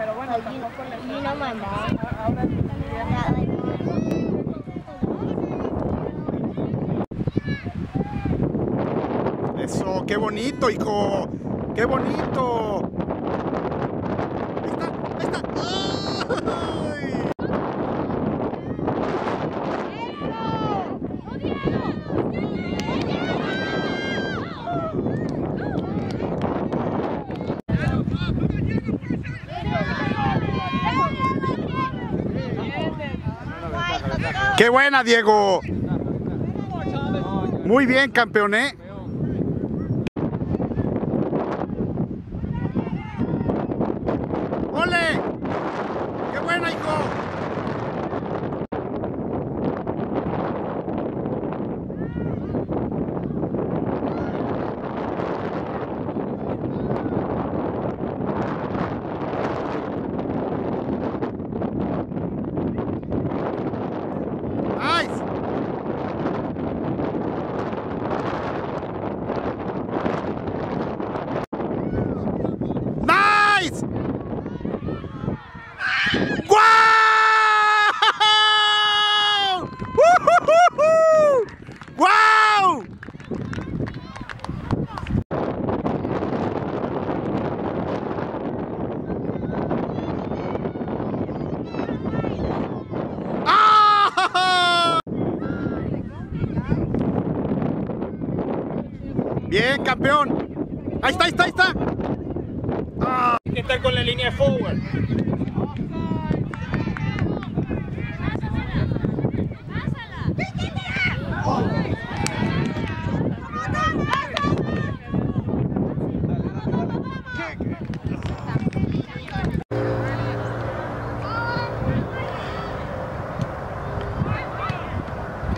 Pero bueno, tampoco le my mom? Ahora Eso, qué bonito, hijo. Qué bonito. Ahí está, ahí está. ¡Ay! Qué buena, Diego. Muy bien, campeón, ¿eh? ¡Ole! ¡Qué buena, hijo! ¡Nice! ¡Nice! ¡Guau! ¡Ujujuju! ¡Guau! ¡Ah! Bien, campeón. Ahí está, ahí está, ahí está. Ah. Hay que estar con la línea forward.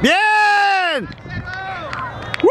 ¡Bien! ¡Woo!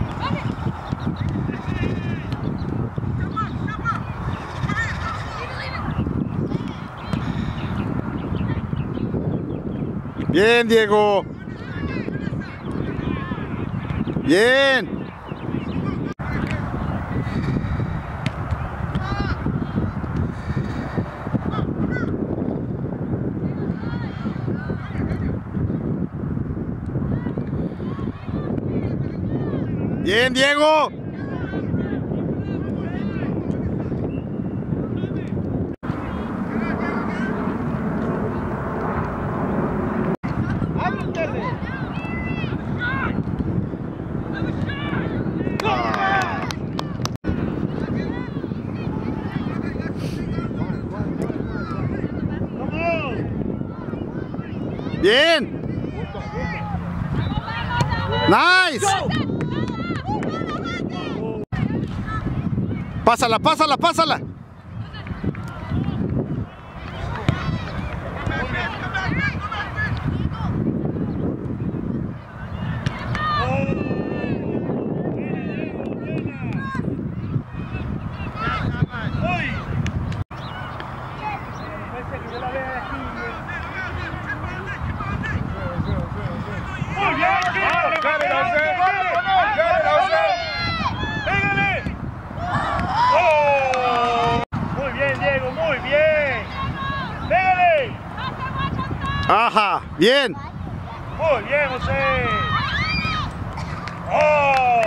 Bien, Diego. Bien. Bien, Diego. Bien. Nice. Pásala, pásala, pásala. Muy bien, Pégale. ¡Oh! Muy bien, Diego, muy bien. Pégale. Ajá, bien. Muy bien, José. ¡Oh!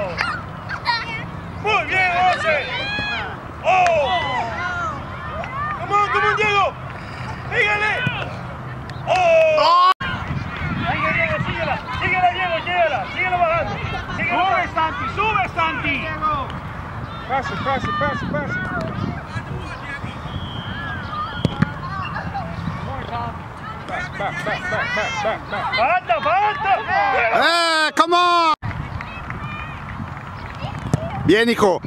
Muy bien, José. ¡Oh! ¡Come on, come on, Diego! ¡Pégale! ¡Oh! Sigue, Diego, síguela. Síguela, Diego, síguela. Síguela bajando. Síguela. Sube, Santi, sube, Santi. Pase, pase, pase, pase. ¡Falta, falta! ¡Eh, come on! Bien, hijo.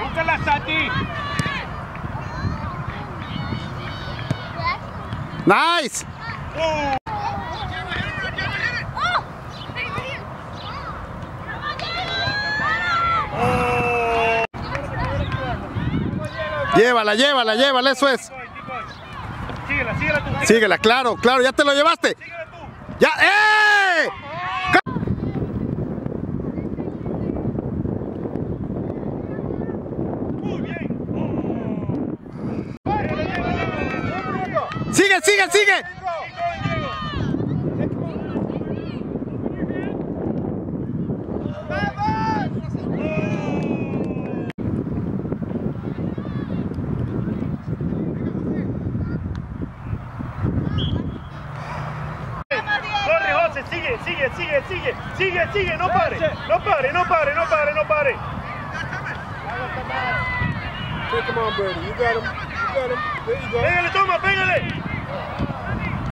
Búscala, Sati. Nice. Oh. Llévala, llévala, llévala, eso es. Síguela, claro, claro, ya te lo llevaste. ¡Ya! ¡Eh! ¡Sigue, sigue, sigue! sigue, sigue, sigue, sigue, sigue, no pare, no pare, no pare, no pare, no pare. On, Brady. You got him. You got him. There you go. Pégale, toma, pégale.